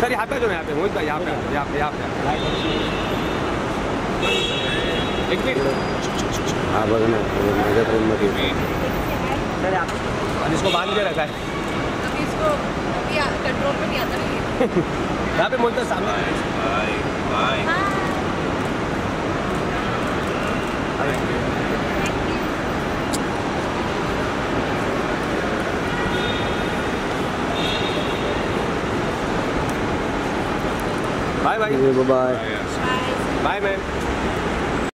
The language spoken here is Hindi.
बैठ जाओ यहाँ पे मोहित भाई यहाँ पे यहाँ पे यहाँ पे। एक मिनट। हा बघा ना हे इसको बाँध के रखा है। अभी इसको अभी कंट्रोल में नहीं आता यहाँ पे भाई सामने। Bye bye Bye bye. Bye bye. Bye, bye man.